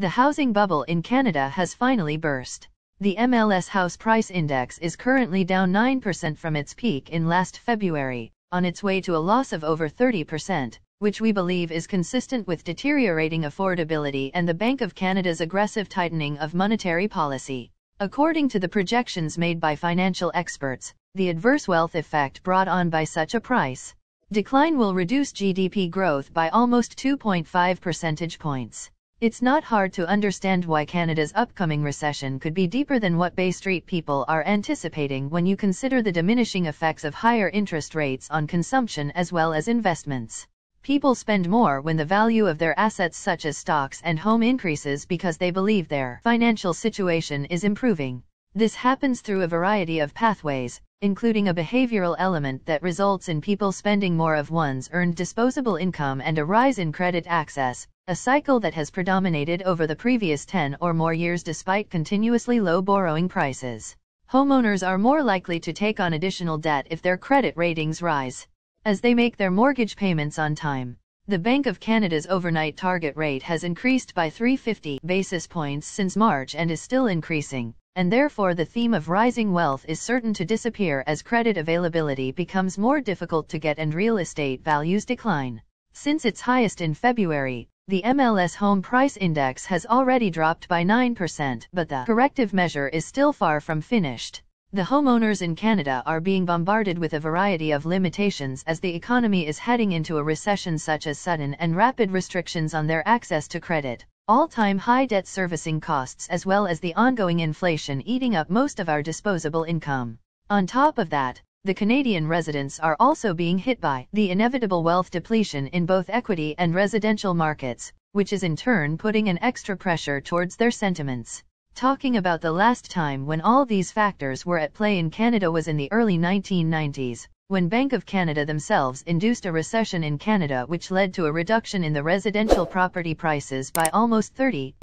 The housing bubble in Canada has finally burst. The MLS House Price Index is currently down 9% from its peak in last February, on its way to a loss of over 30%, which we believe is consistent with deteriorating affordability and the Bank of Canada's aggressive tightening of monetary policy. According to the projections made by financial experts, the adverse wealth effect brought on by such a price decline will reduce GDP growth by almost 2.5 percentage points. It's not hard to understand why Canada's upcoming recession could be deeper than what Bay Street people are anticipating when you consider the diminishing effects of higher interest rates on consumption as well as investments. People spend more when the value of their assets such as stocks and home increases because they believe their financial situation is improving. This happens through a variety of pathways, including a behavioral element that results in people spending more of one's earned disposable income and a rise in credit access, a cycle that has predominated over the previous 10 or more years despite continuously low borrowing prices. Homeowners are more likely to take on additional debt if their credit ratings rise. As they make their mortgage payments on time, the Bank of Canada's overnight target rate has increased by 350 basis points since March and is still increasing, and therefore the theme of rising wealth is certain to disappear as credit availability becomes more difficult to get and real estate values decline. Since its highest in February, the MLS Home Price Index has already dropped by 9%, but the corrective measure is still far from finished. The homeowners in Canada are being bombarded with a variety of limitations as the economy is heading into a recession such as sudden and rapid restrictions on their access to credit, all-time high debt servicing costs as well as the ongoing inflation eating up most of our disposable income. On top of that, the Canadian residents are also being hit by the inevitable wealth depletion in both equity and residential markets, which is in turn putting an extra pressure towards their sentiments. Talking about the last time when all these factors were at play in Canada was in the early 1990s, when Bank of Canada themselves induced a recession in Canada which led to a reduction in the residential property prices by almost 30%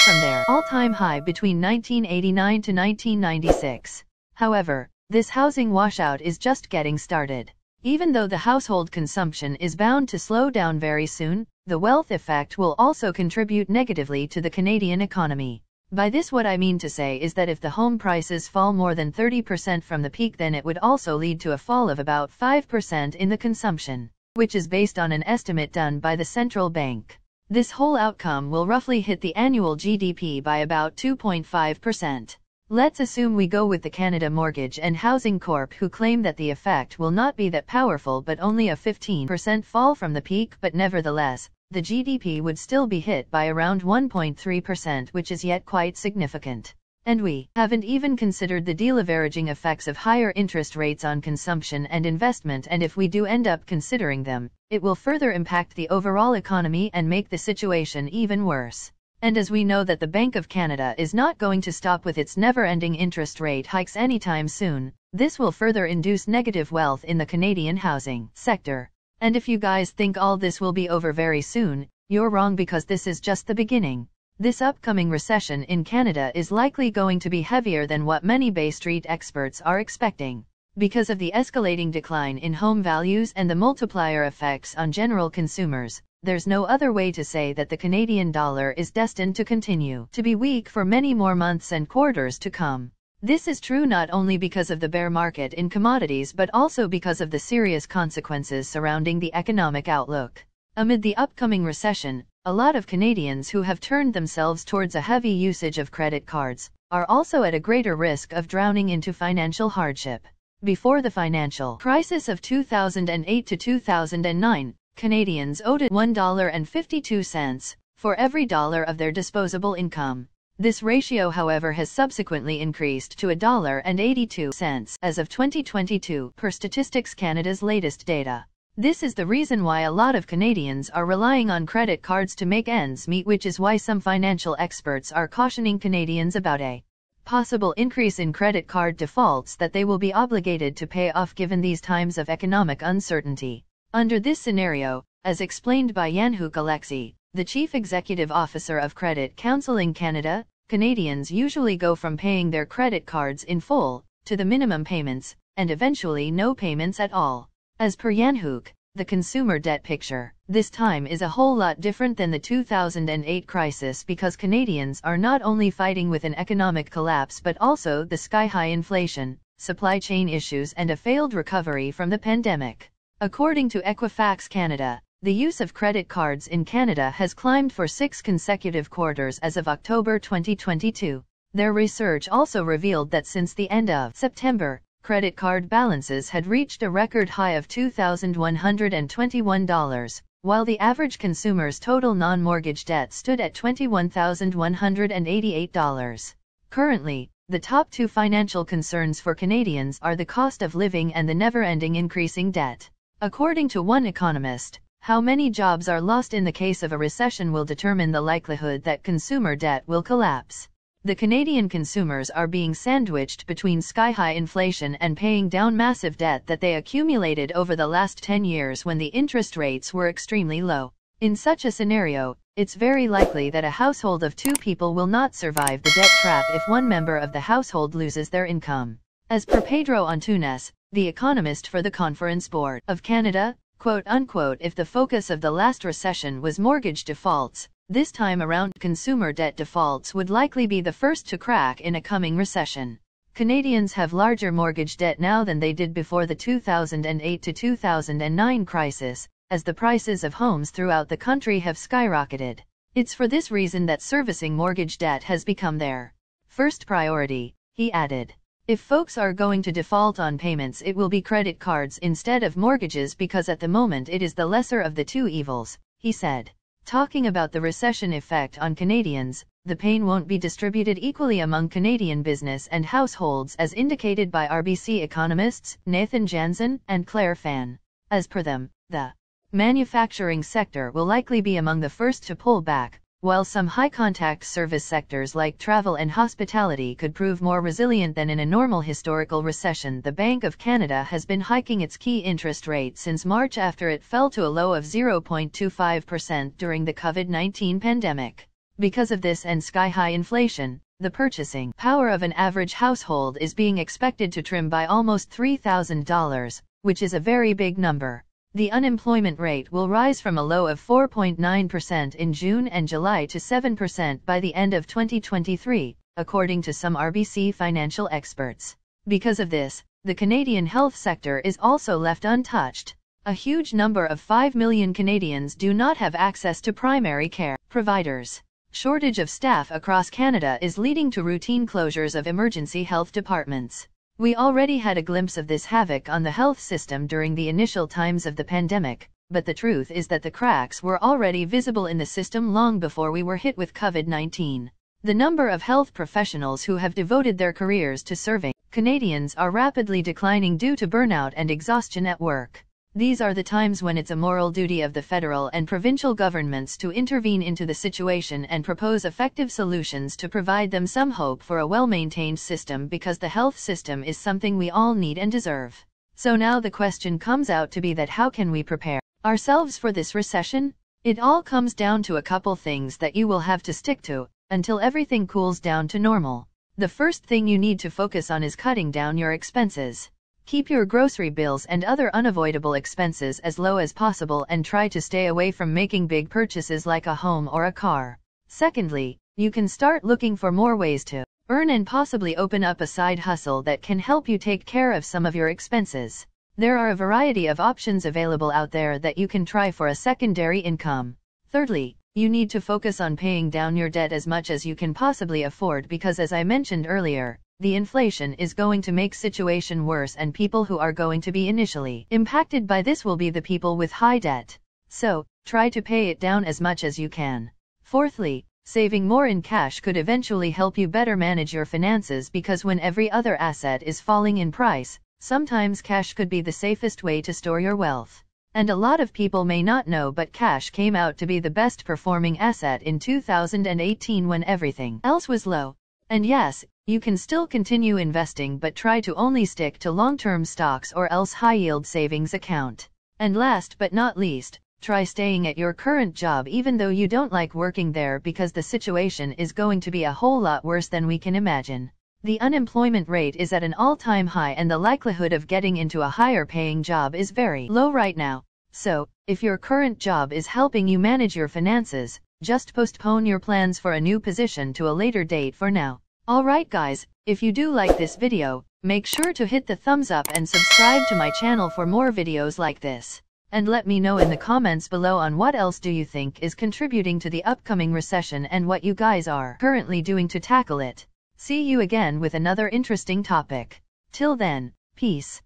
from their all-time high between 1989 to 1996. However, this housing washout is just getting started. Even though the household consumption is bound to slow down very soon, the wealth effect will also contribute negatively to the Canadian economy. By this what I mean to say is that if the home prices fall more than 30% from the peak then it would also lead to a fall of about 5% in the consumption, which is based on an estimate done by the central bank. This whole outcome will roughly hit the annual GDP by about 2.5%. Let's assume we go with the Canada Mortgage and Housing Corp who claim that the effect will not be that powerful but only a 15% fall from the peak but nevertheless, the GDP would still be hit by around 1.3% which is yet quite significant. And we haven't even considered the deleveraging effects of higher interest rates on consumption and investment and if we do end up considering them, it will further impact the overall economy and make the situation even worse. And as we know that the Bank of Canada is not going to stop with its never-ending interest rate hikes anytime soon, this will further induce negative wealth in the Canadian housing sector. And if you guys think all this will be over very soon, you're wrong because this is just the beginning. This upcoming recession in Canada is likely going to be heavier than what many Bay Street experts are expecting. Because of the escalating decline in home values and the multiplier effects on general consumers, there's no other way to say that the Canadian dollar is destined to continue to be weak for many more months and quarters to come. This is true not only because of the bear market in commodities but also because of the serious consequences surrounding the economic outlook. Amid the upcoming recession, a lot of Canadians who have turned themselves towards a heavy usage of credit cards are also at a greater risk of drowning into financial hardship. Before the financial crisis of 2008 to 2009, Canadians owed $1.52 for every dollar of their disposable income. This ratio however has subsequently increased to $1.82 as of 2022 per Statistics Canada's latest data. This is the reason why a lot of Canadians are relying on credit cards to make ends meet which is why some financial experts are cautioning Canadians about a possible increase in credit card defaults that they will be obligated to pay off given these times of economic uncertainty. Under this scenario, as explained by Yanhuk Alexi, the Chief Executive Officer of Credit Counseling Canada, Canadians usually go from paying their credit cards in full, to the minimum payments, and eventually no payments at all. As per Yanhuk, the consumer debt picture. This time is a whole lot different than the 2008 crisis because Canadians are not only fighting with an economic collapse but also the sky-high inflation, supply chain issues and a failed recovery from the pandemic. According to Equifax Canada, the use of credit cards in Canada has climbed for six consecutive quarters as of October 2022. Their research also revealed that since the end of September, credit card balances had reached a record high of $2,121, while the average consumer's total non-mortgage debt stood at $21,188. Currently, the top two financial concerns for Canadians are the cost of living and the never-ending increasing debt. According to one economist, how many jobs are lost in the case of a recession will determine the likelihood that consumer debt will collapse the Canadian consumers are being sandwiched between sky-high inflation and paying down massive debt that they accumulated over the last 10 years when the interest rates were extremely low. In such a scenario, it's very likely that a household of two people will not survive the debt trap if one member of the household loses their income. As per Pedro Antunes, the economist for the Conference Board of Canada, quote unquote, if the focus of the last recession was mortgage defaults, this time around, consumer debt defaults would likely be the first to crack in a coming recession. Canadians have larger mortgage debt now than they did before the 2008 to 2009 crisis, as the prices of homes throughout the country have skyrocketed. It's for this reason that servicing mortgage debt has become their first priority, he added. If folks are going to default on payments, it will be credit cards instead of mortgages because at the moment it is the lesser of the two evils, he said. Talking about the recession effect on Canadians, the pain won't be distributed equally among Canadian business and households as indicated by RBC economists Nathan Janzen and Claire Fan. As per them, the manufacturing sector will likely be among the first to pull back, while some high-contact service sectors like travel and hospitality could prove more resilient than in a normal historical recession, the Bank of Canada has been hiking its key interest rate since March after it fell to a low of 0.25% during the COVID-19 pandemic. Because of this and sky-high inflation, the purchasing power of an average household is being expected to trim by almost $3,000, which is a very big number the unemployment rate will rise from a low of 4.9% in June and July to 7% by the end of 2023, according to some RBC financial experts. Because of this, the Canadian health sector is also left untouched. A huge number of 5 million Canadians do not have access to primary care providers. Shortage of staff across Canada is leading to routine closures of emergency health departments. We already had a glimpse of this havoc on the health system during the initial times of the pandemic, but the truth is that the cracks were already visible in the system long before we were hit with COVID-19. The number of health professionals who have devoted their careers to serving Canadians are rapidly declining due to burnout and exhaustion at work. These are the times when it's a moral duty of the federal and provincial governments to intervene into the situation and propose effective solutions to provide them some hope for a well-maintained system because the health system is something we all need and deserve. So now the question comes out to be that how can we prepare ourselves for this recession? It all comes down to a couple things that you will have to stick to until everything cools down to normal. The first thing you need to focus on is cutting down your expenses. Keep your grocery bills and other unavoidable expenses as low as possible and try to stay away from making big purchases like a home or a car. Secondly, you can start looking for more ways to earn and possibly open up a side hustle that can help you take care of some of your expenses. There are a variety of options available out there that you can try for a secondary income. Thirdly, you need to focus on paying down your debt as much as you can possibly afford because as I mentioned earlier, the inflation is going to make situation worse and people who are going to be initially impacted by this will be the people with high debt. So, try to pay it down as much as you can. Fourthly, saving more in cash could eventually help you better manage your finances because when every other asset is falling in price, sometimes cash could be the safest way to store your wealth. And a lot of people may not know but cash came out to be the best performing asset in 2018 when everything else was low. And yes, you can still continue investing but try to only stick to long-term stocks or else high-yield savings account. And last but not least, try staying at your current job even though you don't like working there because the situation is going to be a whole lot worse than we can imagine. The unemployment rate is at an all-time high and the likelihood of getting into a higher paying job is very low right now. So, if your current job is helping you manage your finances, just postpone your plans for a new position to a later date for now. Alright guys, if you do like this video, make sure to hit the thumbs up and subscribe to my channel for more videos like this. And let me know in the comments below on what else do you think is contributing to the upcoming recession and what you guys are currently doing to tackle it. See you again with another interesting topic. Till then, peace.